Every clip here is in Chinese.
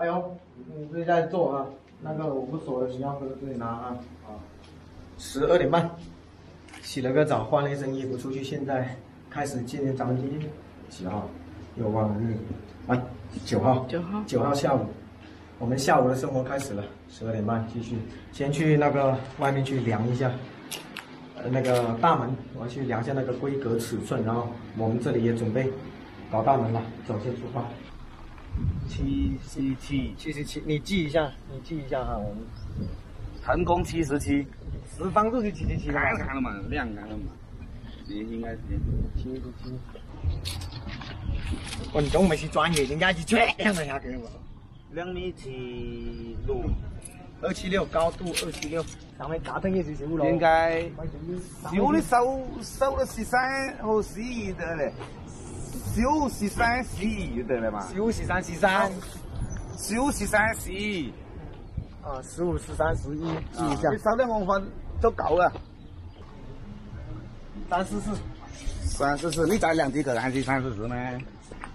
哎呦，你自己在做啊？那个我不锁了，你要喝自己拿啊。啊，十二点半，洗了个澡，换了一身衣服出去，现在开始今天咱们今天几号？又忘了日，啊，九号。九号。九号下午，我们下午的生活开始了。十二点半继续，先去那个外面去量一下，呃，那个大门，我要去量一下那个规格尺寸，然后我们这里也准备搞大门了，走，先出发。七七七七十七，你记一下，你记一下哈，我们成功七十七，十方就是七七七看看了嘛，亮看了嘛，你应该是七十七。观众没是专业，人家是这样的下给我。两米七六，二七六高度二七六，上面加灯也是十五应该有的收收了十三和十一的嘞。小十三十二得了嘛？小十三十三，小十三十一。啊，十五十三十一，记一下。你收两公分就够了。三四四，三四四，你再量几个还是三四四呢？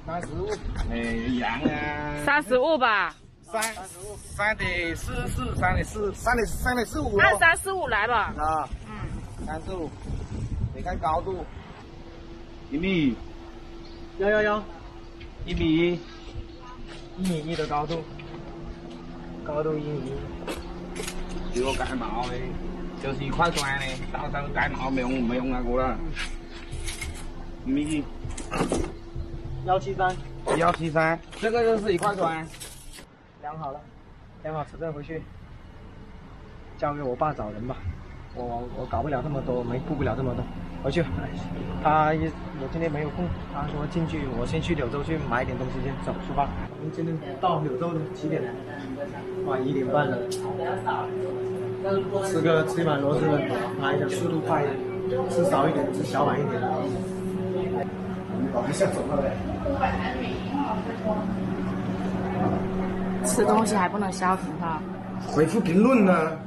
三十五。哎，一样啊。三十五吧。三十五，三点四四，三点四，三点三点四五。按三四五来吧。啊。嗯。三十五。你看高度，一米。幺幺幺，一米一，一米一的高度，高度一米一。这个盖帽的，就是一块砖的，到时候盖帽没用没用那个了。一米一？幺七三。幺七三，这个就是一块砖。量好了，量好尺寸回去，交给我爸找人吧。我我搞不了这么多，没顾不了这么多。回去，他一我今天没有空，他说进去，我先去柳州去买点东西先走，出发。我们今天到柳州的几点？哇，一点半了。吃个吃一碗螺蛳粉，来的速度快一点，吃少一点，吃小碗一点。一下走了吃东西还不能消停哈。回复评论呢？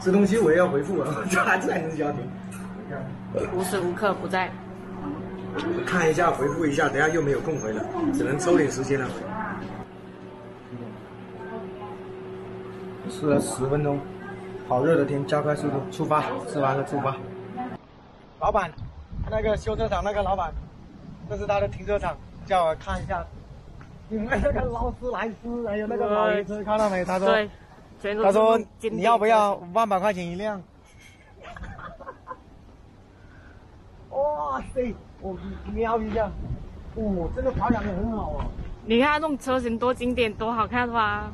吃东西我也要回复啊，这还这还能消停？无时无刻不在。看一下，回复一下，等下又没有空回了，只能抽点时间了。吃了十分钟，好热的天，加快速度，出发！吃完了出发。老板，那个修车厂那个老板，这是他的停车场，叫我看一下。你们那个劳斯莱斯还有那个老爷车看到没？他说。他说：“你要不要万把块钱一辆？” 哇塞，我瞄一下，哦，这个保养的很好哦。你看这种车型多经典，多好看吧？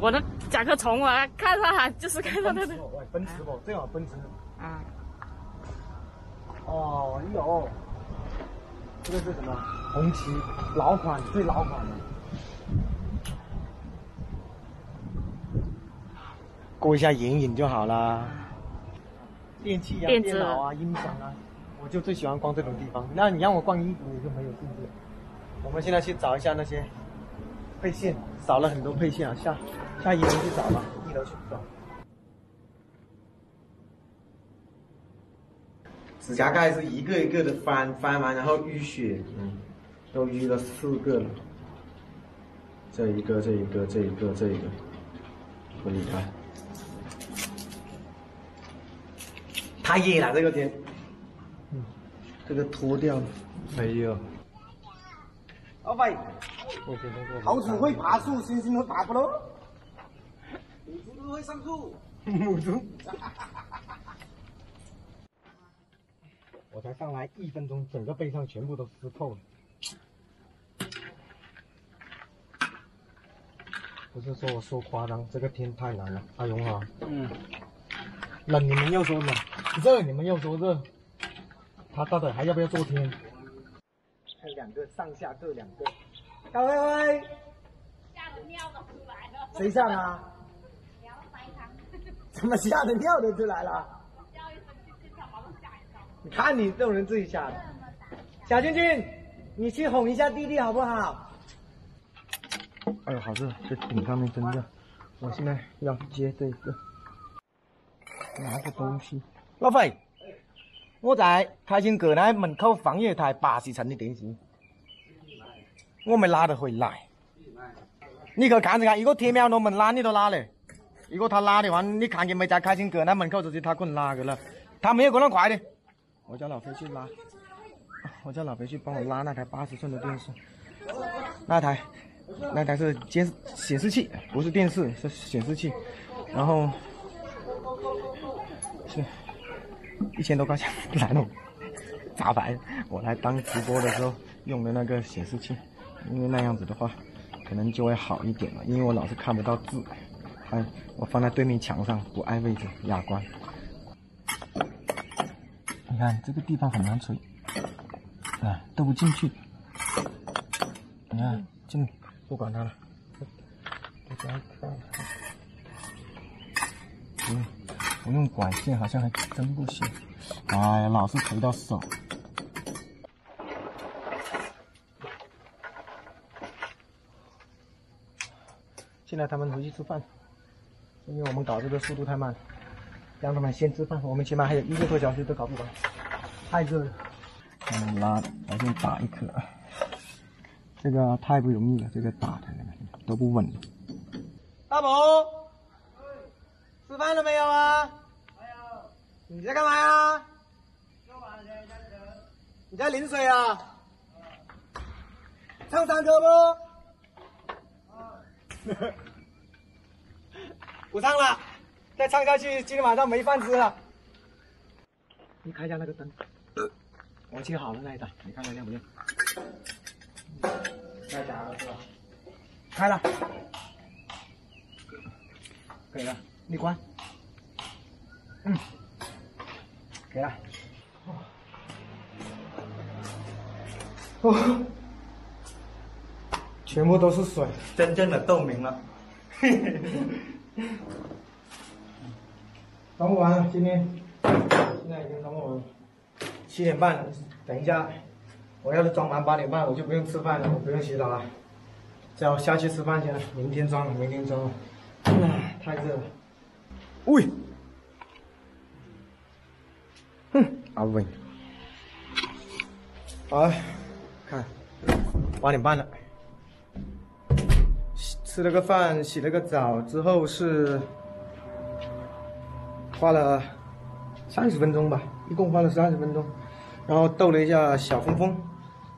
我的甲壳虫啊，看上它就是看上它的。奔驰不？最好奔驰。啊。哦有，这个是什么？红旗，老款，最老款的。过一下眼影就好啦。电器啊，电脑啊，音响啊，我就最喜欢逛这种地方。那你让我逛衣服，我就没有兴趣。我们现在去找一下那些配线，少了很多配线啊，下下一楼去找吧，一楼去找。指甲盖是一个一个的翻，翻完然后淤血，嗯，都淤了四个了。这一个，这一个，这一个，这一个，不厉害。太热了，这个天。嗯，这个脱掉了。没有。老板，猴子会爬树，猩猩会爬不喽？母猪都会上树。母猪。我才上来一分钟，整个背上全部都湿透了。不是说我说夸张，这个天太难了。阿勇啊。嗯。冷你们又说冷。热你们又说热，他到底还要不要做天？还有两个上下各两个，高薇薇，吓得尿都出来了。谁吓的？怎么吓得尿都出来了？你看你这种人自己吓的。小俊俊，你去哄一下弟弟好不好？哎呦，好热，这顶上面真热。我现在要接这个，拿个东西。老费，我在开心阁那门口放一台八十层的电视，我没拉得回来。你去看着看，如果铁苗那门拉你都拉了。如果他拉的话，你看见没？在开心阁那门口就是，他可能拉去了。他没有过那快的。我叫老肥去拉，我叫老肥去帮我拉那台八十寸的电视。那台，那台是监显示器，不是电视，是显示器。然后是一千多块钱来了，杂牌。我来当直播的时候用的那个显示器，因为那样子的话，可能就会好一点了。因为我老是看不到字。哎，我放在对面墙上，不碍位置，压关。你看这个地方很难吹，啊，都不进去。你看，进，不管它了。嗯，不用管线好像还真不行。哎呀，老是锤到手。现在他们回去吃饭。因为我们搞这个速度太慢，让他们先吃饭，我们起码还有一个多小时都搞不完，太热了。嗯，拉，我先打一颗，这个太不容易了，这个打的都不稳。大宝，吃饭了没有啊？没有。你在干嘛呀？你在淋水啊？唱山歌不？啊。不唱了，再唱下去，今天晚上没饭吃了。你开一下那个灯，我切好了那一盏，你看看亮不亮？太假了是吧？开了，可以了，你关。嗯，给了。哦，全部都是水，真正的透明了。嘿嘿嘿。忙不完了，今天现在已经中午七点半，等一下我要是装完八点半，我就不用吃饭了，我不用洗澡了，叫我下去吃饭去了。明天装，明天装，唉，太热了。喂，哼，阿伟，好，看八点半了。吃了个饭，洗了个澡之后是花了三十分钟吧，一共花了三十分钟，然后逗了一下小峰峰，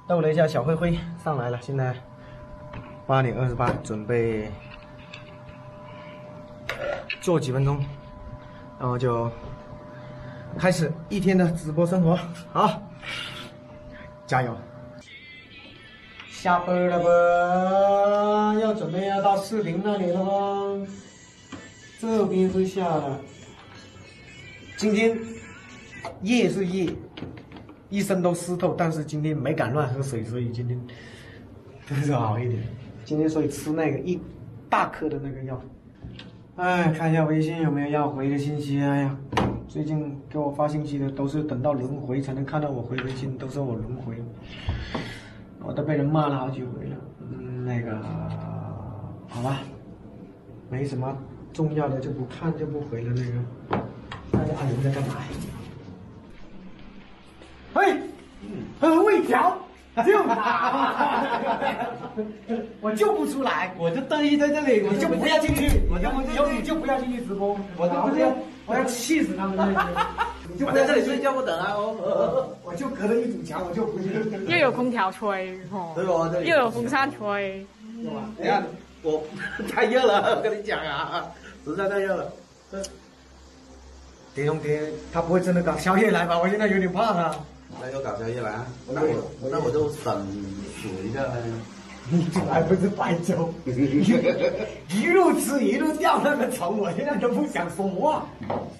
逗了一下小灰灰，上来了。现在八点二十八，准备做几分钟，然后就开始一天的直播生活。好，加油！下班了不？要准备要到视频那里了吗？这边是下了。今天夜是夜，一身都湿透，但是今天没敢乱喝水，所以今天真是好一点。今天所以吃那个一大颗的那个药。哎，看一下微信有没有要回的信息。哎呀，最近给我发信息的都是等到轮回才能看到我回微信，都是我轮回。我都被人骂了好几回了，嗯，那个，好吧，没什么重要的就不看就不回了。那个，大家还在干嘛？嘿，很会调，就他，我救不出来，我就堆在这里，我就不要进去，我就有你就不要进去直播，我就要我要气死他们那些。我在这里睡觉不得啊！我我就隔着一堵墙，我就不去。又有空调吹，对哦，又有风扇吹。你看我太热了，我跟你讲啊，实在太热了。碟兄蝶，他不会真的搞宵夜来吧？我现在有点怕他。那就搞宵夜了啊？那我那我就省水的。你这还不是白粥？一路吃一路掉那个虫，我现在都不想说话。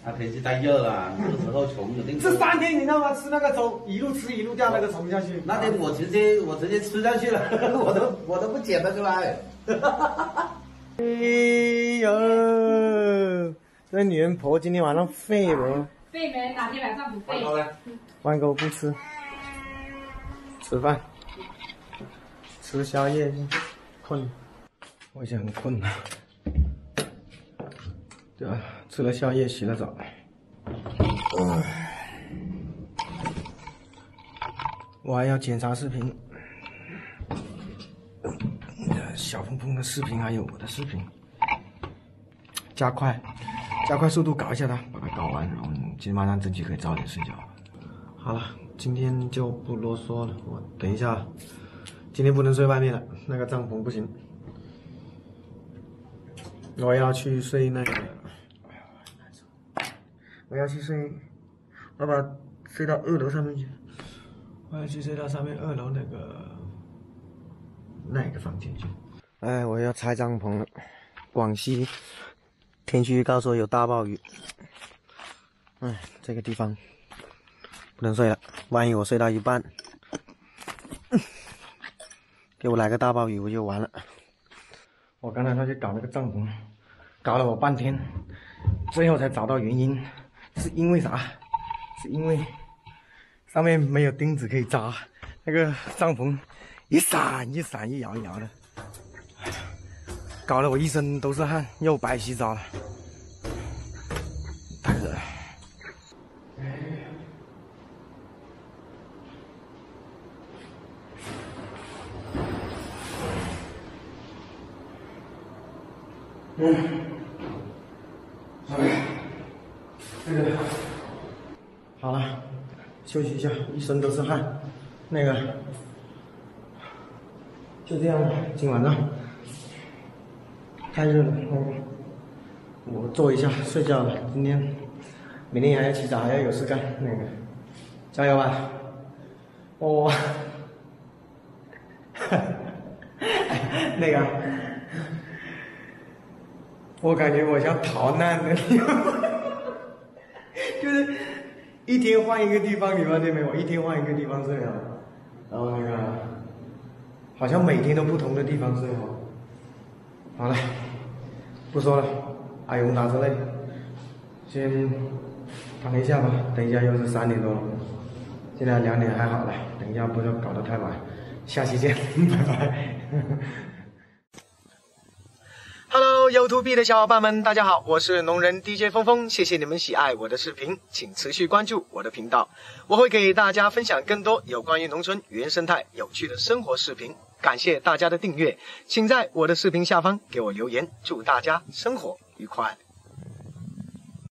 他，天气太热了，这时候虫肯定。这三天你知道吗？吃那个粥，一路吃一路掉那个虫下去。那天我直接我直接吃下去了，我都我都不捡得出来。哎呦，这女人婆今天晚上废不？废没？哪天晚上不废？万狗不吃，吃饭。吃宵夜，困，我已经很困了。对吧？吃了宵夜，洗了澡。我还要检查视频。小鹏鹏的视频，还有我的视频，加快，加快速度搞一下它，把它搞完，然后今天晚上争取可以早点睡觉。好了，今天就不啰嗦了，我等一下，今天不能睡外面了，那个帐篷不行，我要去睡那个，我要去睡，我把睡到二楼上面去，我要去睡到上面二楼那个。那个房间去？哎，我要拆帐篷了。广西天气预告说有大暴雨。哎，这个地方不能睡了，万一我睡到一半，给我来个大暴雨，我就完了。我刚才上去搞那个帐篷，搞了我半天，最后才找到原因，是因为啥？是因为上面没有钉子可以扎，那个帐篷。一闪一闪，一摇一摇的，搞得我一身都是汗，又白洗澡了，太热了。嗯，好了，这个好了，休息一下，一一身都是汗，那个。就这样吧，今晚上太热了，我我坐一下睡觉了。今天明天还要起早，还要有事干，那个加油吧！我，那个，我感觉我像逃难的，一天换一个地方，你发现没有？一天换一个地方睡啊，然后那个。好像每天都不同的地方睡哦。好了，不说了，阿勇打着累，先躺一下吧。等一下又是三点多了，现在两点还好了，等一下不要搞得太晚。下期见，拜拜。YouTube 的小伙伴们，大家好，我是农人 DJ 峰峰，谢谢你们喜爱我的视频，请持续关注我的频道，我会给大家分享更多有关于农村原生态有趣的生活视频。感谢大家的订阅，请在我的视频下方给我留言，祝大家生活愉快。